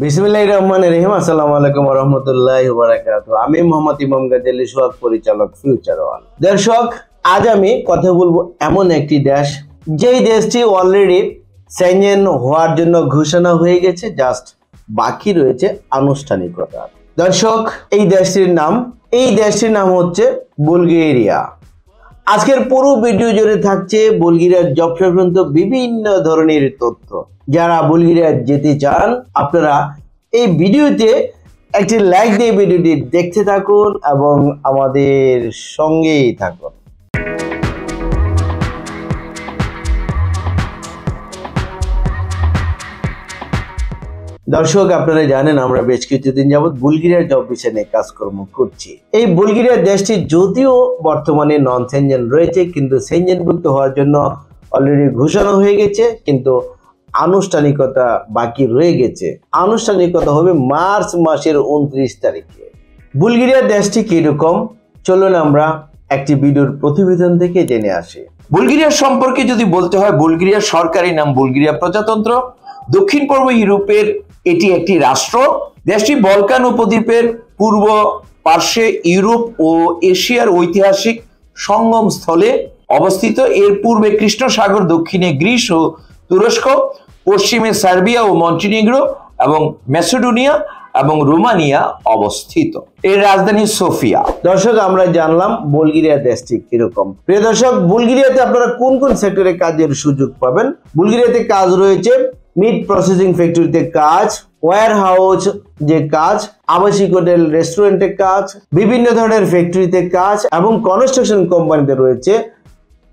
বিসমিল্লাহির রহমানির রহিম। আসসালামু আলাইকুম রাহমাতুল্লাহি ওয়া বারাকাতুহু আমি মোহাম্মদ ইমাম গাজী সোহাগ পরিচালক ফিউচার ওয়ান দর্শক, আজ আমি কথা বলব এমন একটি দেশ, যেই দেশটি অলরেডি সেঞ্জেন হওয়ার জন্য ঘোষণা হয়ে গেছে জাস্ট বাকি রয়েছে আনুষ্ঠানিকতা। দর্শক, এই দেশটির নাম, এই দেশটির নাম হচ্ছে বুলগেরিয়া। আজকের পুরো ভিডিও জুড়ে থাকছে বলগিরিয়ার জব সংক্রান্ত বিভিন্ন ধরনের তথ্য। যারা বলগিরিয়ার যেতে চান, আপনারা এই ভিডিওতে একটি লাইক দিয়ে ভিডিওটি দেখতে থাকুন এবং আমাদের সঙ্গেই থাকুন। দর্শক আপনারা জানেন আমরা বেশ কিছুদিন যাবৎ বুলগেরিয়ার জব ভিসা নিয়ে কাজকর্ম করছি। এই বুলগেরিয়া দেশটি যদিও বর্তমানে নন সেঞ্জেন রয়েছে, কিন্তু সেঞ্জেনভুক্ত হওয়ার জন্য অলরেডি ঘোষণা হয়ে গেছে, কিন্তু আনুষ্ঠানিকতা বাকি রয়ে গেছে। আনুষ্ঠানিকতা হবে মার্চ মাসের উনত্রিশ তারিখে। বুলগেরিয়া দেশটি কীরকম? চলুন আমরা একটি ভিডিওর প্রতিবেদন থেকে জেনে আসি। বুলগেরিয়া সম্পর্কে যদি বলতে হয়, বুলগেরিয়ার সরকারি নাম বুলগেরিয়া প্রজাতন্ত্র। দক্ষিণ পূর্ব ইউরোপের এটি একটি রাষ্ট্র। দেশটি বলকান উপদ্বীপের পূর্ব পার্শ্বে ইউরোপ ও এশিয়ার ঐতিহাসিক সঙ্গম স্থলে অবস্থিত। এর পূর্বে কৃষ্ণ সাগর দক্ষিণে গ্রিস ও তুরস্ক, পশ্চিমে সার্বিয়া ও মন্টিনিগ্রো এবং মেসিডোনিয়া এবং রোমানিয়া অবস্থিত। এর রাজধানী সোফিয়া। দর্শক, আমরা জানলাম বুলগেরিয়া দেশটি কীরকম। প্রিয় দর্শক, বুলগেরিয়াতে আপনারা কোন কোন সেক্টরে কাজের সুযোগ পাবেন? বুলগেরিয়াতে কাজ রয়েছে মিট প্রসেসিং ফ্যাক্টরিতে কাজ ওয়ার হাউস যে কাজ, আবাসিক হোটেল রেস্টুরেন্টে কাজ, বিভিন্ন ধরনের ফ্যাক্টরিতে কাজ এবং কনস্ট্রাকশন কোম্পানিতে রয়েছে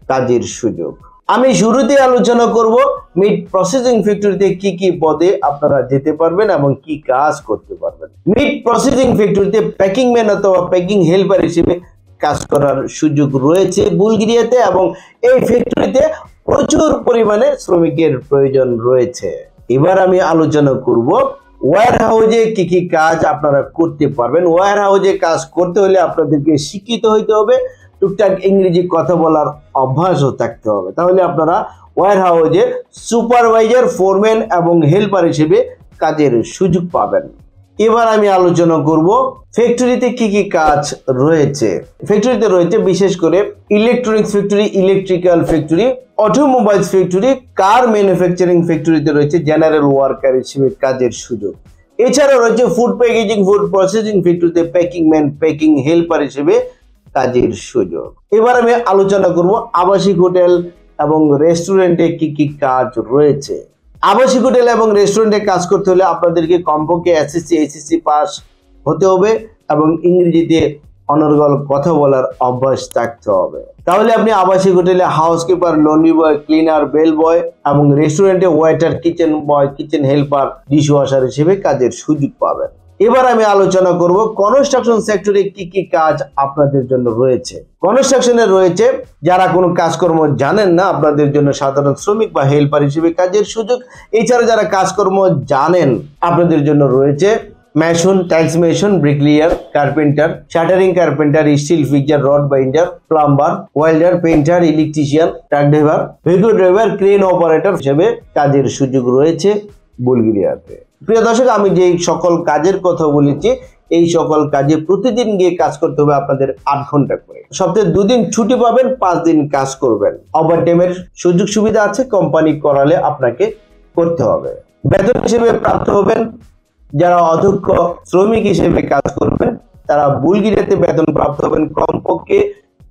কাজের সুযোগ। আমি শুরুতে আলোচনা করব মিট প্রসেসিং ফ্যাক্টরিতে কি কি পদে আপনারা যেতে পারবেন এবং কি কাজ করতে পারবেন। মিট প্রসেসিং ফ্যাক্টরিতে প্যাকিং ম্যান অথবা প্যাকিং হেল্পার হিসেবে কাজ করার সুযোগ রয়েছে বুলগেরিয়াতে এবং এই ফ্যাক্টরিতে প্রচুর পরিমাণে শ্রমিকের প্রয়োজন রয়েছে। এবার আমি আলোচনা করব ওয়ার হাউজে কি কি কাজ আপনারা করতে পারবেন। ওয়ার হাউজে কাজ করতে হলে আপনাদেরকে শিক্ষিত হইতে হবে, টুকটাক ইংরেজি কথা বলার অভ্যাসও থাকতে হবে। তাহলে আপনারা ওয়ার হাউজে সুপারভাইজার ফোরম্যান এবং হেল্পার হিসেবে কাজের সুযোগ পাবেন। এবার আমি আলোচনা করব ফ্যাক্টরিতে কি কি কাজ রয়েছে। ফ্যাক্টরিতে রয়েছে বিশেষ করে electronics factory electrical factory automobiles factory car manufacturing ফ্যাক্টরিতে রয়েছে জেনারেল ওয়ার্কার হিসেবে কাজের সুযোগ। এছাড়াও রয়েছে ফুড প্যাকেজিং ফুড প্রসেসিং ফ্যাক্টরিতে প্যাকিং ম্যান প্যাকিং হেল্পার হিসেবে কাজের সুযোগ। এবার আমি আলোচনা করব আবাসিক হোটেল এবং রেস্টুরেন্টে কি কি কাজ রয়েছে। আবাসিক হোটেল এবং রেস্টুরেন্টে কাজ করতে হলে আপনাদেরকে কমপক্ষে এসএসসি এইচএসসি পাস হতে হবে এবং ইংরেজিতে অনর্গল কথা বলার অভ্যাস থাকতে হবে। তাহলে আপনি আবাসিক হোটেলে housekeeper laundry boy cleaner bell boy এবং রেস্টুরেন্টে waiter kitchen boy kitchen helper dish washer হিসেবে কাজের সুযোগ পাবেন। এবার আমি আলোচনা করব কনস্ট্রাকশন সেক্টরে কি কি কাজ আপনাদের জন্য রয়েছে। কনস্ট্রাকশনে রয়েছে, যারা কোনো কাজকর্ম জানেন না, আপনাদের জন্য সাধারণ শ্রমিক বা হেল্পার হিসেবে কাজের সুযোগ। এছাড়া যারা কাজকর্ম জানেন, আপনাদের জন্য রয়েছে mason tiles mason bricklayer carpenter shuttering carpenter steel fixer rod binder plumber welder painter electrician truck driver vehicle driver crane operator হিসেবে কাজের সুযোগ রয়েছে বুলগেরিয়াতে। প্রিয় দর্শক, আমি যে সকল কাজের কথা বলেছি, এই সকল কাজে প্রতিদিন গিয়ে কাজ করতে হবে আপনাদের আট ঘণ্টা করে। সপ্তাহে দুদিন ছুটি পাবেন, পাঁচ দিন কাজ করবেন। ওভার টাইমের সুযোগ সুবিধা আছে কোম্পানি করালে আপনাকে করতে হবে। বেতন হিসেবে প্রাপ্ত হবেন, যারা অধ্যক্ষ, শ্রমিক হিসেবে কাজ করবেন, তারা বুলগিরিয়াতে বেতন প্রাপ্ত হবেন। কমপক্ষে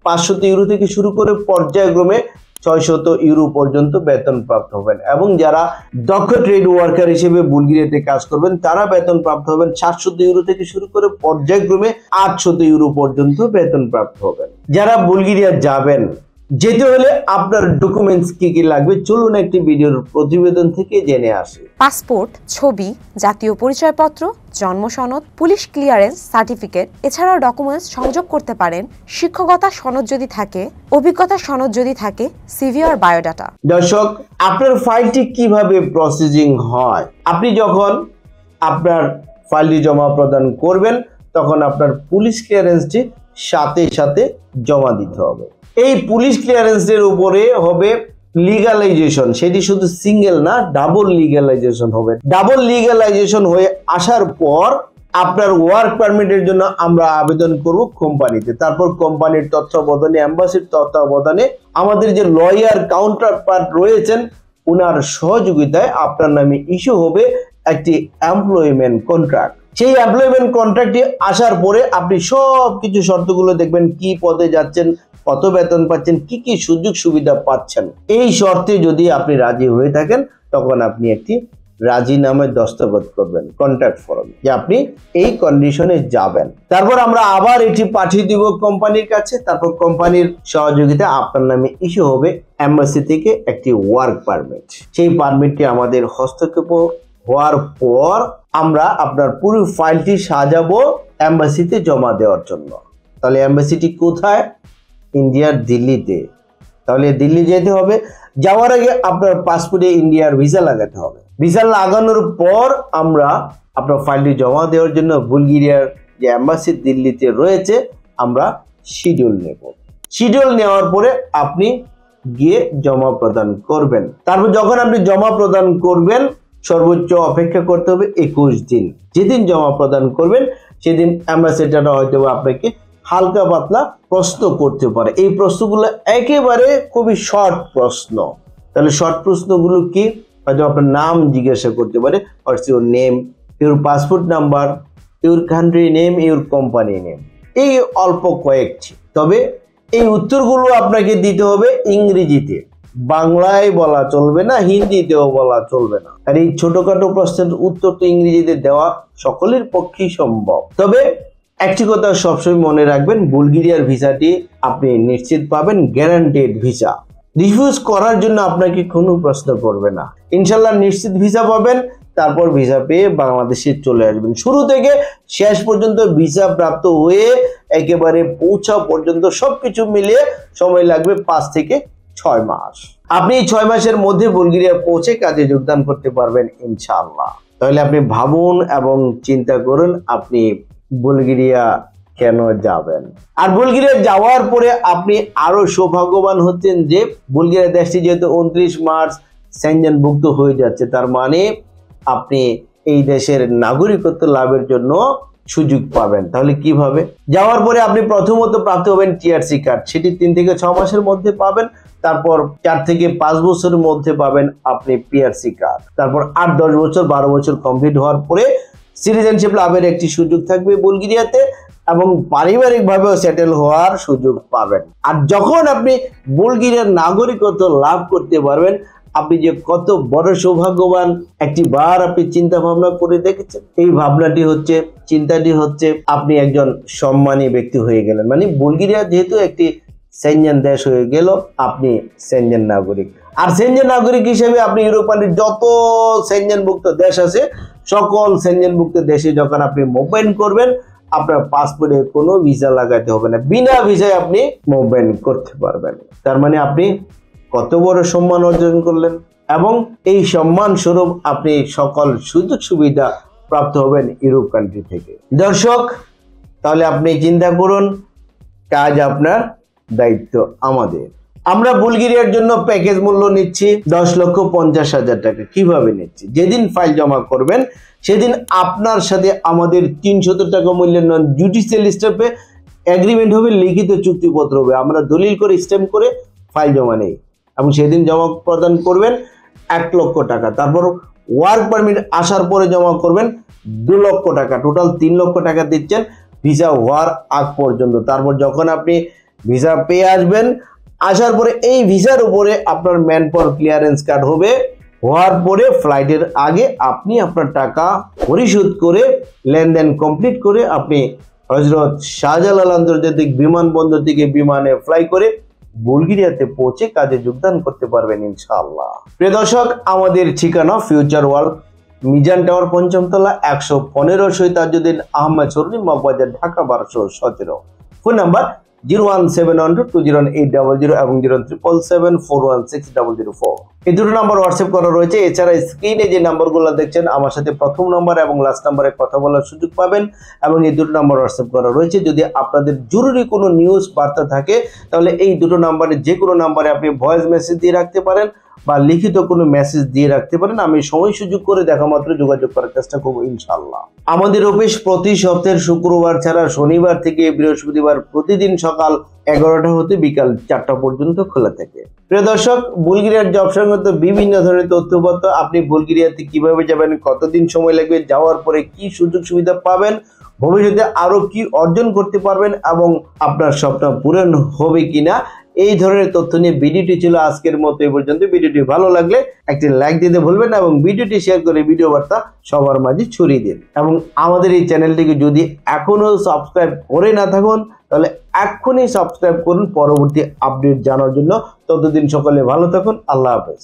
পাঁচশত ইউরো থেকে শুরু করে পর্যায়ক্রমে ছয়শত ইউরো পর্যন্ত বেতন প্রাপ্ত হবেন। এবং যারা দক্ষ ট্রেড ওয়ার্কার হিসেবে বুলগেরিয়াতে কাজ করবেন, তারা বেতন প্রাপ্ত হবেন সাতশত ইউরো থেকে শুরু করে পর্যায়ক্রমে আটশত ইউরো পর্যন্ত বেতন প্রাপ্ত হবেন। যারা বুলগেরিয়া যাবেন যেতে হলে আপনার ডকুমেন্টস কি কি লাগবে চলুন একটি ভিডিওর প্রতিবেদন থেকে জেনে আসি। পাসপোর্ট ছবি জাতীয় পরিচয়পত্র জন্ম সনদ পুলিশ ক্লিয়ারেন্স সার্টিফিকেট এছাড়াও ডকুমেন্টস সংযোগ করতে পারেন শিক্ষকতা সনদ যদি থাকে অভিজ্ঞতা সনদ যদি থাকে সিভি আর বায়োডাটা দর্শক আপনার ফাইলটি কীভাবে প্রসেসিং হয়? আপনি যখন আপনার ফাইলটি জমা প্রদান করবেন তখন আপনার পুলিশ ক্লিয়ারেন্সটি সাথে সাথে জমা দিতে হবে। এই পুলিশ ক্লিয়ারেন্সের উপরে হবে লিগালাইজেশন সেটি শুধু সিঙ্গেল না ডাবল লিগালাইজেশন হবে। ডাবল লিগালাইজেশন হয়ে আসার পর আপনার ওয়ার্ক পারমিটের জন্য আমরা আবেদন করব কোম্পানিতে তারপর কোম্পানির তত্ত্বাবধানে অ্যাম্বাসির তত্ত্বাবধানে আমাদের যে লয়ার কাউন্টার পার্ট রয়েছেন ওনার সহযোগিতায় আপনার নামে ইস্যু হবে একটি এমপ্লয়মেন্ট কন্ট্রাক্ট সেই এমপ্লয়মেন্ট কন্ট্রাক্টটি আসার পরে আপনি সব কিছু শর্তগুলো দেখবেন, কি পদে যাচ্ছেন কত বেতন পাচ্ছেন, কি কি সুযোগ সুবিধা পাচ্ছেন? এই শর্তে যদি আপনি রাজি হয়ে থাকেন, তখন আপনি একটি রাজিনামে দস্তখত করবেন কন্ট্রাক্ট ফর্ম যে আপনি এই কন্ডিশনে যাবেন। তারপর আমরা আবার এটি পাঠিয়ে দিব কোম্পানির কাছে, তারপর কোম্পানির সহযোগিতা আপনার নামে ইস্যু হবে এম্বাসি থেকে একটি ওয়ার্ক পারমিট সেই পারমিটটি আমাদের হস্তক্ষেপ হওয়ার পর আমরা আপনার পুরো ফাইলটি সাজাবো এম্বাসিতে জমা দেওয়ার জন্য। তাহলে এম্বাসিটি কোথায়? ইন্ডিয়ার দিল্লিতে। তাহলে দিল্লি যেতে হবে। যাওয়ার আগে আপনার পাসপোর্টে ইন্ডিয়ার ভিসা লাগাতে হবে। ভিসা লাগানোর পর আমরা আপনার ফাইলটি জমা দেওয়ার জন্য বুলগেরিয়ার যে অ্যাম্বাসি দিল্লিতে রয়েছে, আমরা শিডিউল নেব। শিডিউল নেওয়ার পরে আপনি গিয়ে জমা প্রদান করবেন। তারপর যখন আপনি জমা প্রদান করবেন, সর্বোচ্চ অপেক্ষা করতে হবে একুশ দিন। যেদিন জমা প্রদান করবেন, সেদিন অ্যাম্বাসেডাররা হয়তো আপনাকে হালকা পাতলা প্রশ্ন করতে পারে। এই প্রশ্নগুলো একেবারে খুবই শর্ট প্রশ্ন। তাহলে শর্ট প্রশ্নগুলো কি? হয়তো আপনার নাম জিজ্ঞাসা করতে পারে। What's your name your passport number your country name your company name এই অল্প কয়েকটি। তবে এই উত্তরগুলো আপনাকে দিতে হবে ইংরেজিতে। বাংলায় বলা চলবে না, হিন্দিতেও বলা চলবে না। আর এই ছোটখাটো প্রশ্নের উত্তর তো ইংরেজিতে দেওয়া সকলের পক্ষেই সম্ভব। তবে একটি কথা সবসময় মনে রাখবেন, বুলগেরিয়ার ভিসাটি আপনি নিশ্চিত পাবেন গ্যারান্টেড ভিসা রিফিউজ করার জন্য আপনাকে কোনো প্রশ্ন করবে না। ইনশাল্লাহ নিশ্চিত ভিসা পাবেন, তারপর ভিসা পেয়ে বাংলাদেশে চলে আসবেন। শুরু থেকে শেষ পর্যন্ত ভিসা প্রাপ্ত হয়ে একেবারে পৌঁছা পর্যন্ত সবকিছু মিলিয়ে সময় লাগবে পাঁচ থেকে ছয় মাস। আপনি এই ছয় মাসের মধ্যে বুলগেরিয়া পৌঁছে কাজে যোগদান করতে পারবেন ইনশাল্লাহ। তাহলে আপনি ভাবুন এবং চিন্তা করুন, আপনি বুলগেরিয়া কেন যাবেন? আর বুলগেরিয়া যাওয়ার পরে আপনি আরও সৌভাগ্যবান হচ্ছেন যে বুলগেরিয়া দেশটি যেহেতু উনত্রিশ মার্চ ভুক্ত হয়ে যাচ্ছে, তার মানে আপনি এই দেশের নাগরিকত্ব লাভের জন্য সুযোগ পাবেন। তাহলে কীভাবে? যাওয়ার পরে আপনি প্রথমত প্রাপ্ত হবেন টিআরসি কার্ড। সেটি তিন থেকে ছ মাসের মধ্যে পাবেন, তারপর চার থেকে পাঁচ বছরের মধ্যে পাবেন আপনি পিআরসি কার্ড। তারপর আট, দশ বছর, বারো বছর কমপ্লিট হওয়ার পরে সিটিজেনশিপ লাভের একটি সুযোগ থাকবে বুলগেরিয়াতে এবং পারিবারিকভাবেও সেটেল হওয়ার সুযোগ পাবেন। আর যখন আপনি বুলগেরিয়ার নাগরিকত্ব লাভ করতে পারবেন, আপনি যে কত বড় সৌভাগ্যবান একটি বার আপনি চিন্তা ভাবনা করে দেখেছেন, এই ভাবনাটি হচ্ছে, চিন্তাটি হচ্ছে আপনি একজন সম্মানী ব্যক্তি হয়ে গেলেন। মানে বুলগেরিয়া যেহেতু একটি সেনজেন দেশ হয়ে গেল, আপনি সেনজেন নাগরিক। আর সেনজেন নাগরিক হিসেবে আপনি ইউরোপানের যত সেনজেনভুক্ত দেশ আছে, সকল সেনজেনভুক্ত দেশে যখন আপনি মুভমেন্ট করবেন, আপনার পাসপোর্টে কোনো ভিসা লাগাতে হবে না। বিনা ভিসায় আপনি মুভমেন্ট করতে পারবেন। তার মানে আপনি কত বড় সম্মান অর্জন করলেন এবং এই সম্মান স্বরূপ আপনি সকল সুযোগ সুবিধা প্রাপ্ত হবেন ইউরোপ কান্ট্রি থেকে। দর্শক, তাহলে আপনি চিন্তা করুন, কাজ আপনার দায়িত্ব আমাদের। আমরা বুলগেরিয়ার জন্য প্যাকেজ মূল্য নিচ্ছি দশ লক্ষ পঞ্চাশ হাজার টাকা। কীভাবে নিচ্ছি? যেদিন ফাইল জমা করবেন, সেদিন আপনার সাথে আমাদের তিনশত টাকা মূল্যের নন জুডিশিয়াল স্টেপে এগ্রিমেন্ট হবে, লিখিত চুক্তিপত্র হবে। আমরা দলিল করে স্ট্যাম্প করে ফাইল জমা নেই। এবং সেদিন জমা প্রদান করবেন এক লক্ষ টাকা। তারপর ওয়ার্ক পারমিট আসার পরে জমা করবেন দু লক্ষ টাকা। টোটাল তিন লক্ষ টাকা দিচ্ছেন ভিসা হওয়ার আগ পর্যন্ত। তারপর যখন আপনি ভিসা পেয়ে আসবেন। আসার পরে এই ভিসার উপরে আপনার ম্যান পাওয়ার ক্লিয়ারেন্স কার্ড হবে। হওয়ার পরে ফ্লাইটের আগে আপনি আপনার টাকা পরিশোধ করে, লেনদেন কমপ্লিট করে আপনি হজরত শাহজালাল আন্তর্জাতিক বিমানবন্দর থেকে বিমানে ফ্লাই করে বুলগেরিয়াতে পৌঁছে কাজে যোগদান করতে পারবেন ইনশাআল্লাহ। প্রিয় দর্শক, আমাদের ঠিকানা ফিউচার ওয়ার্ল্ড মিজান টাওয়ার পঞ্চমতলা, একশো পনেরো সৈতাজুদ্দিন আহমেদ সরুনি মগবাজার ঢাকা, বারোশো সতেরো। Phone number zero one seven one two two zero eight double zero এবং zero triple seven four one six double zero four. এই দুটো নাম্বার হোয়াটসঅ্যাপ করা রয়েছে। এছাড়া স্ক্রিনে যে নাম্বারগুলো দেখছেন, আমার সাথে প্রথম নাম্বার এবং লাস্ট নাম্বারে কথা বলার সুযোগ পাবেন এবং এই দুটো নাম্বার হোয়াটসঅ্যাপ করা রয়েছে। যদি আপনাদের জরুরি কোনো নিউজ বার্তা থাকে, তাহলে এই দুটো নাম্বারে যে কোনো নাম্বারে আপনি ভয়েস মেসেজ দিয়ে রাখতে পারেন। বা লিখিত কোনো মেসেজ দিয়ে রাখতে পারেন, আমি সময় সুযোগ করে দেখা মাত্র যোগাযোগ করার চেষ্টা করব ইনশাল্লাহ আমাদের অফিস প্রতি সপ্তাহের শুক্রবার ছাড়া শনিবার থেকে বৃহস্পতিবার প্রতিদিন সকাল এগারোটা হতে বিকাল চারটা পর্যন্ত খোলা থাকে। প্রিয় দর্শক, বুলগেরিয়ার জব সংক্রান্ত বিভিন্ন ধরনের তথ্যপত্র আপনি বুলগেরিয়াতে কীভাবে যাবেন, কতদিন সময় লাগবে, যাওয়ার পরে কি সুযোগ সুবিধা পাবেন, ভবিষ্যতে আরও কি অর্জন করতে পারবেন এবং আপনার স্বপ্ন পূরণ হবে কিনা এই ধরনের তথ্য নিয়ে ভিডিওটি ছিল আজকের মতো এই পর্যন্ত। ভিডিওটি ভালো লাগলে একটি লাইক দিতে ভুলবেন না এবং ভিডিওটি শেয়ার করে ভিডিও বার্তা সবার মাঝে ছড়িয়ে দিন। এবং আমাদের এই চ্যানেলটিকে যদি এখনও সাবস্ক্রাইব করে না থাকুন, তাহলে এখনই সাবস্ক্রাইব করুন। পরবর্তী আপডেট জানার জন্য ততদিন সকলে ভালো থাকুন। আল্লাহ হাফেজ।